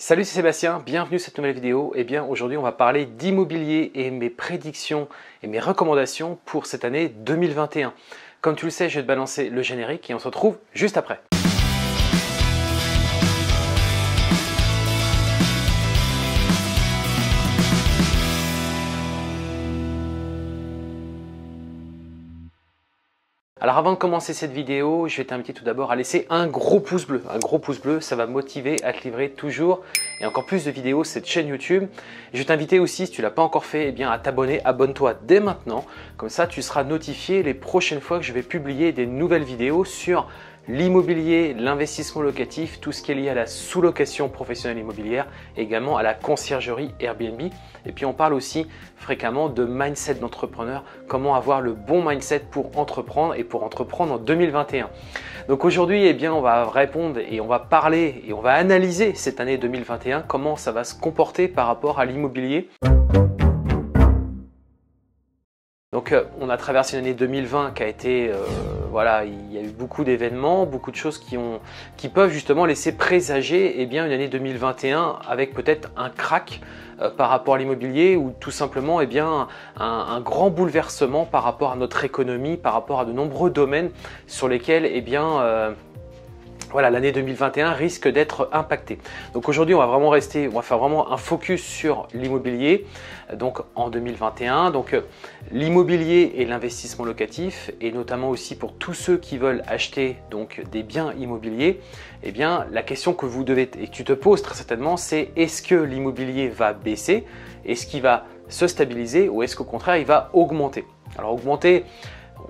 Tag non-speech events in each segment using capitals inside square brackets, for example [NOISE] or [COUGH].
Salut, c'est Sébastien, bienvenue sur cette nouvelle vidéo. Eh bien aujourd'hui, on va parler d'immobilier et mes prédictions et mes recommandations pour cette année 2021. Comme tu le sais, je vais te balancer le générique et on se retrouve juste après. Alors avant de commencer cette vidéo, je vais t'inviter tout d'abord à laisser un gros pouce bleu. Un gros pouce bleu, ça va motiver à te livrer toujours et encore plus de vidéos sur cette chaîne YouTube. je vais t'inviter aussi, si tu ne l'as pas encore fait, eh à t'abonner. Abonne-toi dès maintenant. Comme ça, tu seras notifié les prochaines fois que je vais publier des nouvelles vidéos sur l'immobilier, l'investissement locatif, tout ce qui est lié à la sous-location professionnelle immobilière, également à la conciergerie Airbnb. Et puis on parle aussi fréquemment de mindset d'entrepreneur, comment avoir le bon mindset pour entreprendre et pour entreprendre en 2021. Donc aujourd'hui, eh bien, on va répondre et on va parler et on va analyser cette année 2021, comment ça va se comporter par rapport à l'immobilier. Euh, on a traversé une année 2020 qui a été, euh, voilà, il y a eu beaucoup d'événements, beaucoup de choses qui, ont, qui peuvent justement laisser présager eh une année 2021 avec peut-être un crack euh, par rapport à l'immobilier ou tout simplement eh un, grand bouleversement par rapport à notre économie, par rapport à de nombreux domaines sur lesquels eh bien, voilà, l'année 2021 risque d'être impactée. Donc aujourd'hui, on va vraiment rester, on va faire vraiment un focus sur l'immobilier. Donc en 2021, donc euh, l'immobilier et l'investissement locatif, et notamment aussi pour tous ceux qui veulent acheter des biens immobiliers. Eh bien, la question que vous devez et que tu te poses très certainement, c'est est-ce que l'immobilier va baisser, est-ce qu'il va se stabiliser, ou est-ce qu'au contraire il va augmenter? Alors augmenter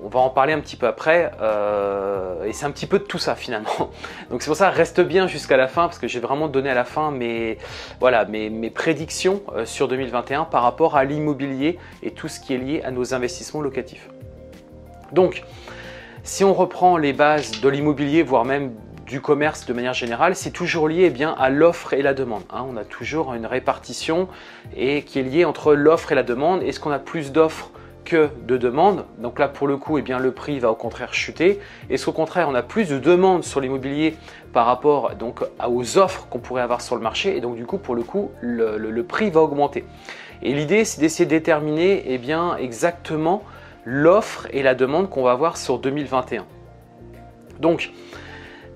on va en parler un petit peu après, euh, et c'est un petit peu de tout ça finalement. [LAUGHS] Donc c'est pour ça, reste bien jusqu'à la fin, parce que j'ai vraiment donné à la fin mes, voilà, mes, prédictions euh, sur 2021 par rapport à l'immobilier et tout ce qui est lié à nos investissements locatifs. Donc, si on reprend les bases de l'immobilier, voire même du commerce de manière générale, c'est toujours lié eh bien, à l'offre et la demande. Hein. On a toujours une répartition qui est liée entre l'offre et la demande. Est-ce qu'on a plus d'offres de demandes. Donc là, pour le coup, et eh bien, le prix va au contraire chuter. Et ce au contraire, on a plus de demandes sur l'immobilier par rapport donc, aux offres qu'on pourrait avoir sur le marché? Et donc, du coup, pour le coup, le, prix va augmenter. Et l'idée, c'est d'essayer de déterminer et eh bien, exactement l'offre et la demande qu'on va avoir sur 2021. Donc,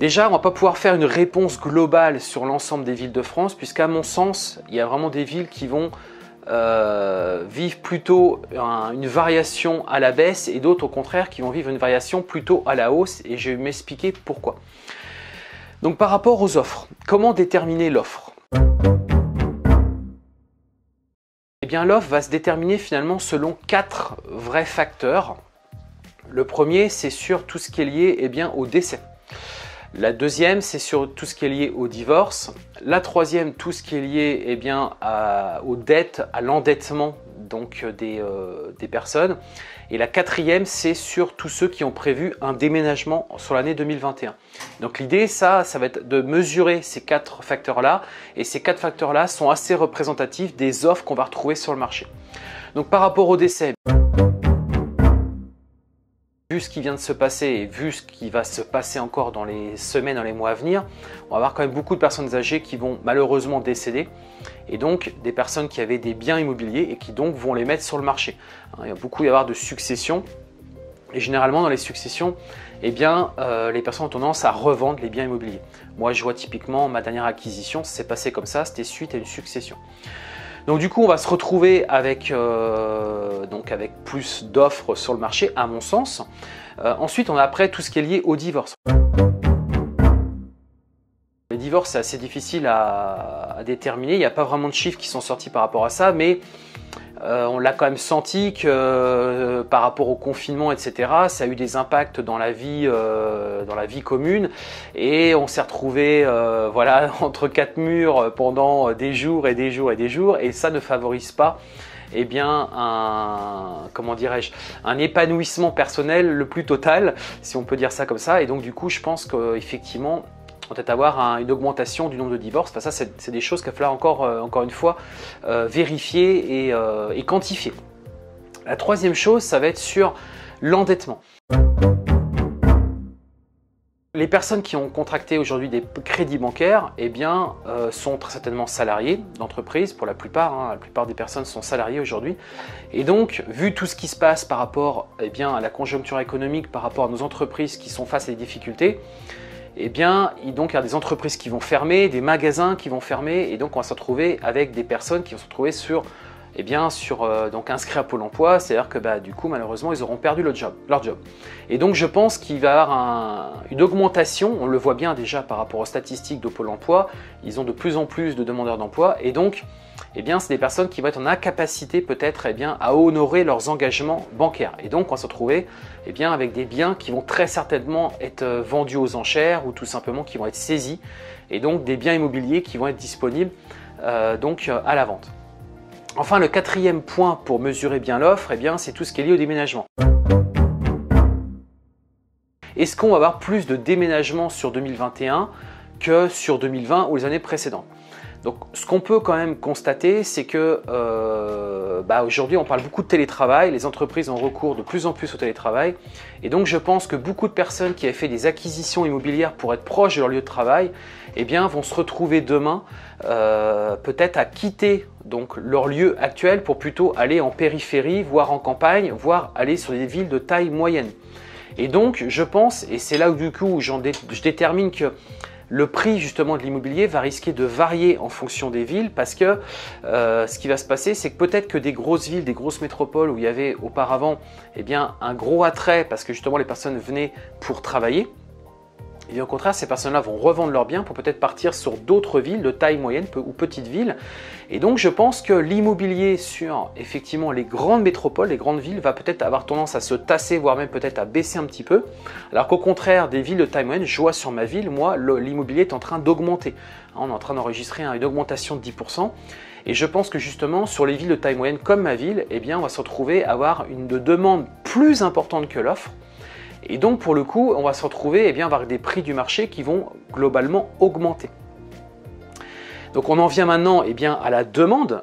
Déjà, on va pas pouvoir faire une réponse globale sur l'ensemble des villes de France, puisqu'à mon sens, il y a vraiment des villes qui vont euh, vivent plutôt une variation à la baisse et d'autres au contraire qui vont vivre une variation plutôt à la hausse et je vais m'expliquer pourquoi. Donc par rapport aux offres, comment déterminer l'offre? Eh bien l'offre va se déterminer finalement selon quatre vrais facteurs. Le premier c'est sur tout ce qui est lié eh bien, au décès. La deuxième, c'est sur tout ce qui est lié au divorce. La troisième, tout ce qui est lié eh bien, aux dettes, à l'endettement donc euh, euh, des, personnes. Et la quatrième, c'est sur tous ceux qui ont prévu un déménagement sur l'année 2021. Donc l'idée, ça, ça va être de mesurer ces quatre facteurs-là. Et ces quatre facteurs-là sont assez représentatifs des offres qu'on va retrouver sur le marché. Donc par rapport au décès, vu ce qui vient de se passer et vu ce qui va se passer encore dans les semaines, dans les mois à venir, on va avoir quand même beaucoup de personnes âgées qui vont malheureusement décéder et donc des personnes qui avaient des biens immobiliers et qui donc vont les mettre sur le marché. Hein, il va beaucoup y avoir de successions et généralement dans les successions, eh bien, euh, les personnes ont tendance à revendre les biens immobiliers. Moi, je vois typiquement ma dernière acquisition, c'est passé comme ça, c'était suite à une succession. Donc du coup, on va se retrouver avec, euh, donc avec plus d'offres sur le marché, à mon sens. Euh, ensuite, on a après tout ce qui est lié au divorce. Les divorces, c'est assez difficile à, à, déterminer. Il n'y a pas vraiment de chiffres qui sont sortis par rapport à ça, mais euh, on l'a quand même senti que euh, par rapport au confinement, etc., ça a eu des impacts dans la vie, euh, dans la vie commune, et on s'est retrouvé, voilà, [LAUGHS] entre quatre murs pendant des jours et des jours et des jours, et ça ne favorise pas eh bien, un, comment dirais-je, un épanouissement personnel le plus total, si on peut dire ça comme ça. Et donc, du coup, je pense qu'effectivement, peut-être avoir une augmentation du nombre de divorces. Ça, c'est des choses qu'il va falloir encore, euh, encore une fois euh, vérifier euh, et, quantifier. La troisième chose, ça va être sur l'endettement. Les personnes qui ont contracté aujourd'hui des crédits bancaires eh bien, sont très certainement salariés d'entreprise, pour la plupart. Hein. la plupart des personnes sont salariées aujourd'hui. Et donc, vu tout ce qui se passe par rapport eh bien, à la conjoncture économique, par rapport à nos entreprises qui sont face à des difficultés, eh bien, donc, il y a des entreprises qui vont fermer, des magasins qui vont fermer, et donc on va se retrouver avec des personnes qui vont se retrouver sur eh bien, sur, euh, donc inscrits à Pôle emploi, c'est-à-dire que bah, du coup, malheureusement, ils auront perdu leur job. Leur job. Et donc, je pense qu'il va y avoir une augmentation, on le voit bien déjà par rapport aux statistiques de Pôle emploi, ils ont de plus en plus de demandeurs d'emploi, et donc, eh bien, c'est des personnes qui vont être en incapacité peut-être eh bien, à honorer leurs engagements bancaires. Et donc, on va se retrouver eh bien, avec des biens qui vont très certainement être euh, vendus aux enchères ou tout simplement qui vont être saisis, et donc des biens immobiliers qui vont être disponibles euh, donc, à la vente. Enfin, le quatrième point pour mesurer bien l'offre, eh bien, c'est tout ce qui est lié au déménagement. Est-ce qu'on va avoir plus de déménagements sur 2021 que sur 2020 ou les années précédentes? Donc, ce qu'on peut quand même constater, c'est que euh, bah, aujourd'hui, on parle beaucoup de télétravail. Les entreprises ont recours de plus en plus au télétravail. Et donc, je pense que beaucoup de personnes qui avaient fait des acquisitions immobilières pour être proches de leur lieu de travail, eh bien, vont se retrouver demain euh, peut-être à quitter donc leur lieu actuel pour plutôt aller en périphérie, voire en campagne, voire aller sur des villes de taille moyenne. Et donc, je pense, et c'est là où du coup je détermine que le prix justement de l'immobilier va risquer de varier en fonction des villes parce que euh, ce qui va se passer, c'est que peut-être que des grosses villes, des grosses métropoles où il y avait auparavant eh un gros attrait parce que justement les personnes venaient pour travailler, et au contraire, ces personnes-là vont revendre leurs biens pour peut-être partir sur d'autres villes de taille moyenne ou petite ville. Et donc, je pense que l'immobilier sur effectivement les grandes métropoles, les grandes villes, va peut-être avoir tendance à se tasser, voire même peut-être à baisser un petit peu. Alors qu'au contraire, des villes de taille moyenne, je vois sur ma ville, moi, l'immobilier est en train d'augmenter. On est en train d'enregistrer une augmentation de 10%. Et je pense que justement, sur les villes de taille moyenne comme ma ville, eh bien, on va se retrouver à avoir une demande plus importante que l'offre. Et donc pour le coup, on va se retrouver eh bien, avec des prix du marché qui vont globalement augmenter. Donc on en vient maintenant eh bien, à la demande.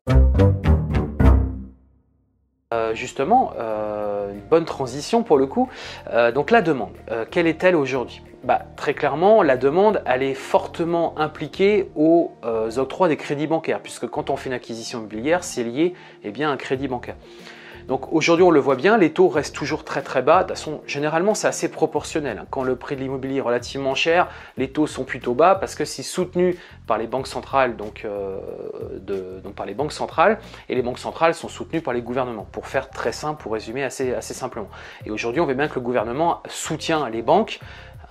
Euh, justement, euh, une bonne transition pour le coup. Euh, donc la demande, quelle est-elle aujourd'hui? Bah, Très clairement, la demande, elle est fortement impliquée aux octrois des crédits bancaires, puisque quand on fait une acquisition immobilière, c'est lié eh bien, à un crédit bancaire. Donc aujourd'hui, on le voit bien, les taux restent toujours très très bas. Généralement, c'est assez proportionnel. Quand le prix de l'immobilier est relativement cher, les taux sont plutôt bas parce que c'est soutenu par les banques centrales, donc, euh, par les banques centrales, et les banques centrales sont soutenues par les gouvernements. Pour faire très simple, pour résumer assez, assez simplement. Et aujourd'hui, on voit bien que le gouvernement soutient les banques.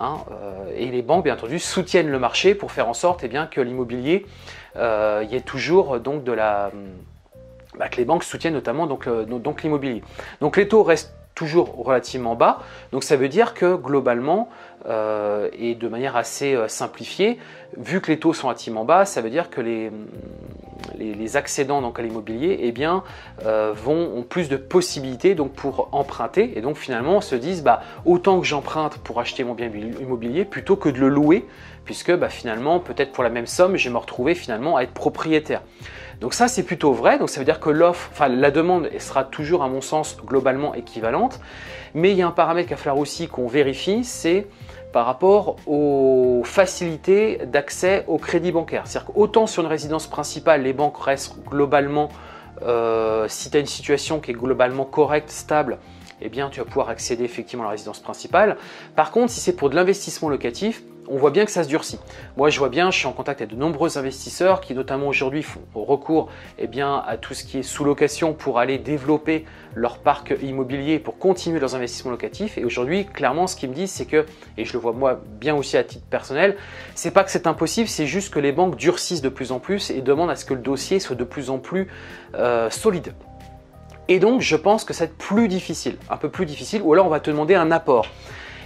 Hein, euh, et les banques, bien entendu, soutiennent le marché pour faire en sorte eh bien, que l'immobilier, euh, y ait toujours donc de la bah, que les banques soutiennent notamment donc, l'immobilier. Donc les taux restent toujours relativement bas. Donc ça veut dire que globalement, euh, et de manière assez euh, simplifiée, vu que les taux sont relativement bas, ça veut dire que les, les, accédants donc, à l'immobilier eh bien, euh, vont, ont plus de possibilités donc, pour emprunter. Et donc finalement, on se disent, bah, autant que j'emprunte pour acheter mon bien immobilier, plutôt que de le louer, puisque bah, finalement, peut-être pour la même somme, je vais me retrouver finalement à être propriétaire. Donc ça, c'est plutôt vrai. Donc ça veut dire que l'offre, enfin la demande sera toujours, à mon sens, globalement équivalente. Mais il y a un paramètre qu'il va falloir aussi qu'on vérifie, c'est par rapport aux facilités d'accès au crédit bancaire. C'est-à-dire qu'autant sur une résidence principale, les banques restent globalement, euh, si tu as une situation qui est globalement correcte, stable, eh bien tu vas pouvoir accéder effectivement à la résidence principale. Par contre, si c'est pour de l'investissement locatif, on voit bien que ça se durcit. Moi, je vois bien, je suis en contact avec de nombreux investisseurs qui, notamment aujourd'hui, font recours eh bien, à tout ce qui est sous-location pour aller développer leur parc immobilier, pour continuer leurs investissements locatifs. Et aujourd'hui, clairement, ce qu'ils me disent, c'est que, et je le vois moi bien aussi à titre personnel, c'est pas que c'est impossible, c'est juste que les banques durcissent de plus en plus et demandent à ce que le dossier soit de plus en plus euh, solide. Et donc, je pense que c'est plus difficile, un peu plus difficile, ou alors on va te demander un apport.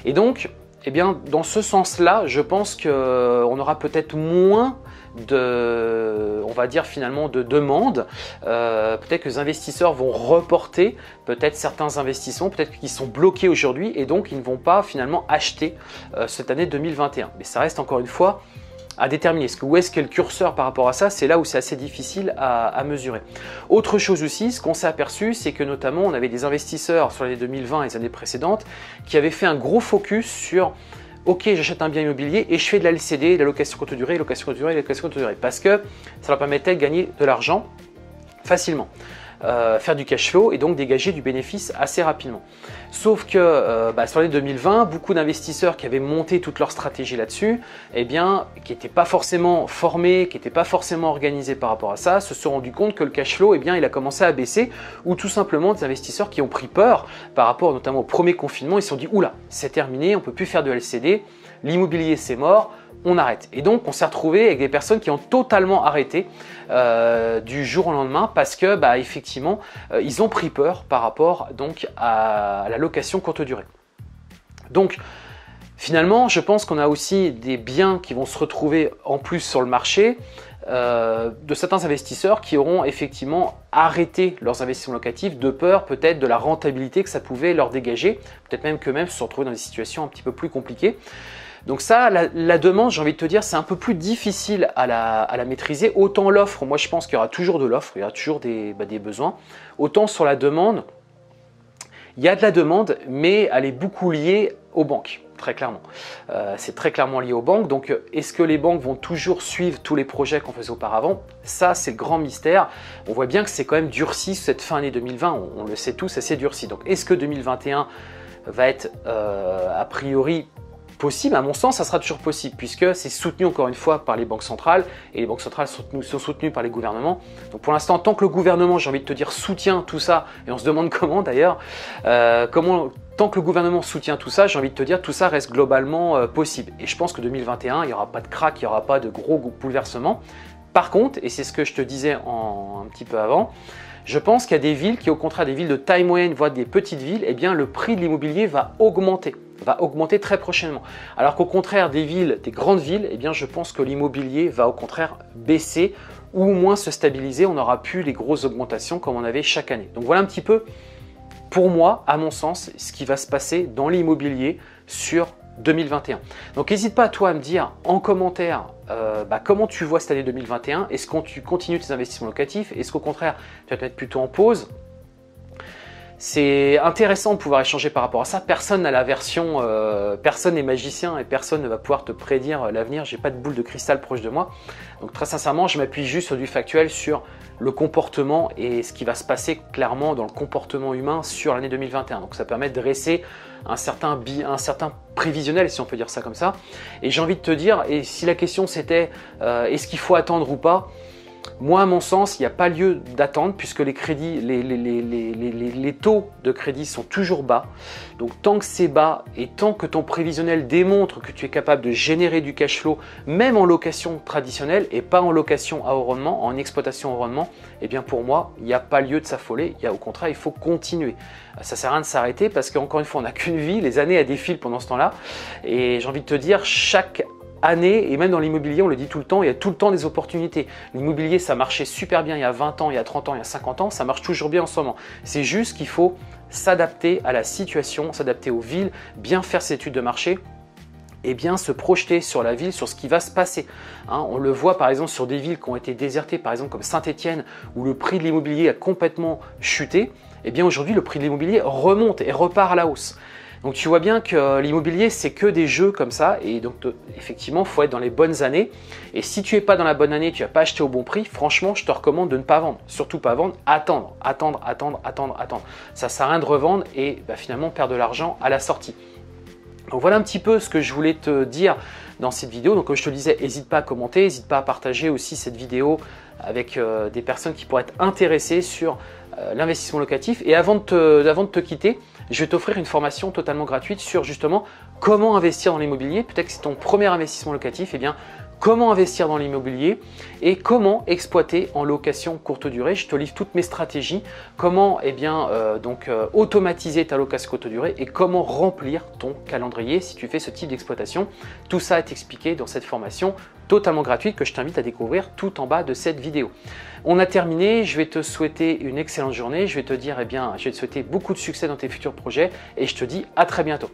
Et donc, eh bien, dans ce sens-là, je pense qu'on euh, aura peut-être moins de, on va dire finalement, de demandes. Euh, peut-être que les investisseurs vont reporter peut-être certains investissements, peut-être qu'ils sont bloqués aujourd'hui et donc ils ne vont pas finalement acheter euh, cette année 2021. Mais ça reste encore une fois à déterminer. ce que, où est-ce qu'est le curseur par rapport à ça C'est là où c'est assez difficile à, mesurer. Autre chose aussi, ce qu'on s'est aperçu, c'est que notamment on avait des investisseurs sur l'année 2020 et les années précédentes qui avaient fait un gros focus sur ok, j'achète un bien immobilier et je fais de la LCD, de la location courte durée, location courte durée, location courte durée, parce que ça leur permettait de gagner de l'argent facilement. Euh, faire du cash flow et donc dégager du bénéfice assez rapidement. Sauf que euh, bah, sur l'année 2020, beaucoup d'investisseurs qui avaient monté toute leur stratégie là-dessus, eh bien, qui n'étaient pas forcément formés, qui n'étaient pas forcément organisés par rapport à ça, se sont rendus compte que le cash flow, eh bien, il a commencé à baisser, ou tout simplement des investisseurs qui ont pris peur par rapport notamment au premier confinement, ils se sont dit oula, c'est terminé, on peut plus faire de LCD, l'immobilier c'est mort, on arrête. Et donc, on s'est retrouvé avec des personnes qui ont totalement arrêté euh, du jour au lendemain parce que, bah, effectivement, euh, ils ont pris peur par rapport donc à la location courte durée. Donc, finalement, je pense qu'on a aussi des biens qui vont se retrouver en plus sur le marché. Euh, de certains investisseurs qui auront effectivement arrêté leurs investissements locatifs de peur peut-être de la rentabilité que ça pouvait leur dégager, peut-être même qu'eux-mêmes se sont retrouvés dans des situations un petit peu plus compliquées. Donc ça, la, demande, j'ai envie de te dire, c'est un peu plus difficile à la, maîtriser. Autant l'offre, moi je pense qu'il y aura toujours de l'offre, il y aura toujours des, bah, besoins. Autant sur la demande, il y a de la demande, mais elle est beaucoup liée aux banques, très clairement. Euh, c'est très clairement lié aux banques. Donc, est-ce que les banques vont toujours suivre tous les projets qu'on faisait auparavant? Ça, c'est le grand mystère. On voit bien que c'est quand même durci cette fin année 2020. On, le sait tous, c'est durci. Donc, est-ce que 2021 va être euh, a priori possible, à mon sens, ça sera toujours possible, puisque c'est soutenu encore une fois par les banques centrales, et les banques centrales sont, soutenues par les gouvernements. Donc pour l'instant, tant que le gouvernement, j'ai envie de te dire, soutient tout ça, et on se demande [LAUGHS] comment d'ailleurs, euh, comment, tant que le gouvernement soutient tout ça, j'ai envie de te dire, tout ça reste globalement euh, possible. Et je pense que 2021, il n'y aura pas de crack, il n'y aura pas de gros bouleversements. Par contre, et c'est ce que je te disais un petit peu avant, je pense qu'il y a des villes qui, au contraire des villes de taille moyenne, voire des petites villes, eh bien le prix de l'immobilier va augmenter va augmenter très prochainement. Alors qu'au contraire des villes, des grandes villes, eh bien je pense que l'immobilier va au contraire baisser ou au moins se stabiliser. On n'aura plus les grosses augmentations comme on avait chaque année. Donc voilà un petit peu pour moi, à mon sens, ce qui va se passer dans l'immobilier sur 2021. Donc n'hésite pas à toi à me dire en commentaire euh, bah, comment tu vois cette année 2021. Est-ce que tu continues tes investissements locatifs? Est-ce qu'au contraire tu vas te mettre plutôt en pause? C'est intéressant de pouvoir échanger par rapport à ça. Personne n'a la version, euh, personne n'est magicien et personne ne va pouvoir te prédire l'avenir. J'ai pas de boule de cristal proche de moi. Donc très sincèrement, je m'appuie juste sur du factuel, sur le comportement et ce qui va se passer clairement dans le comportement humain sur l'année 2021. Donc ça permet de dresser un certain, un certain prévisionnel, si on peut dire ça comme ça. Et j'ai envie de te dire, et si la question c'était euh, est-ce qu'il faut attendre ou pas moi, à mon sens, il n'y a pas lieu d'attendre puisque les crédits, les, taux de crédit sont toujours bas. Donc, tant que c'est bas et tant que ton prévisionnel démontre que tu es capable de générer du cash flow, même en location traditionnelle et pas en location à haut rendement, en exploitation au rendement, eh bien, pour moi, il n'y a pas lieu de s'affoler. Il y a au contraire, il faut continuer. Ça sert à rien de s'arrêter parce qu'encore une fois, on n'a [LAUGHS] qu'une vie. Les années, elles défilent pendant ce temps-là. Et j'ai envie de te dire, chaque année, et même dans l'immobilier, on le dit tout le temps, il y a tout le temps des opportunités. L'immobilier, ça marchait super bien il y a 20 ans, il y a 30 ans, il y a 50 ans, ça marche toujours bien en ce moment. C'est juste qu'il faut s'adapter à la situation, s'adapter aux villes, bien faire ses études de marché et bien se projeter sur la ville, sur ce qui va se passer. Hein, on le voit par exemple sur des villes qui ont été désertées, par exemple comme Saint-Étienne, où le prix de l'immobilier a complètement chuté. Et bien aujourd'hui, le prix de l'immobilier remonte et repart à la hausse. Donc tu vois bien que l'immobilier, c'est que des jeux comme ça. Et donc effectivement, il faut être dans les bonnes années. Et si tu n'es pas dans la bonne année, tu n'as pas acheté au bon prix, franchement, je te recommande de ne pas vendre. Surtout pas vendre, attendre, attendre, attendre, attendre, attendre. Ça ne sert à rien de revendre et bah, finalement perdre de l'argent à la sortie. Donc voilà un petit peu ce que je voulais te dire dans cette vidéo. Donc comme je te le disais, n'hésite pas à commenter, n'hésite pas à partager aussi cette vidéo avec euh, des personnes qui pourraient être intéressées sur euh, l'investissement locatif. Et avant de te quitter, je vais t'offrir une formation totalement gratuite sur justement comment investir dans l'immobilier. Peut-être que c'est ton premier investissement locatif, eh bien comment investir dans l'immobilier et comment exploiter en location courte durée. Je te livre toutes mes stratégies, comment eh bien, euh, donc, euh, automatiser ta location courte durée et comment remplir ton calendrier si tu fais ce type d'exploitation. Tout ça est expliqué dans cette formation totalement gratuite que je t'invite à découvrir tout en bas de cette vidéo. On a terminé, je vais te souhaiter une excellente journée, je vais te dire, eh bien, je vais te souhaiter beaucoup de succès dans tes futurs projets et je te dis à très bientôt.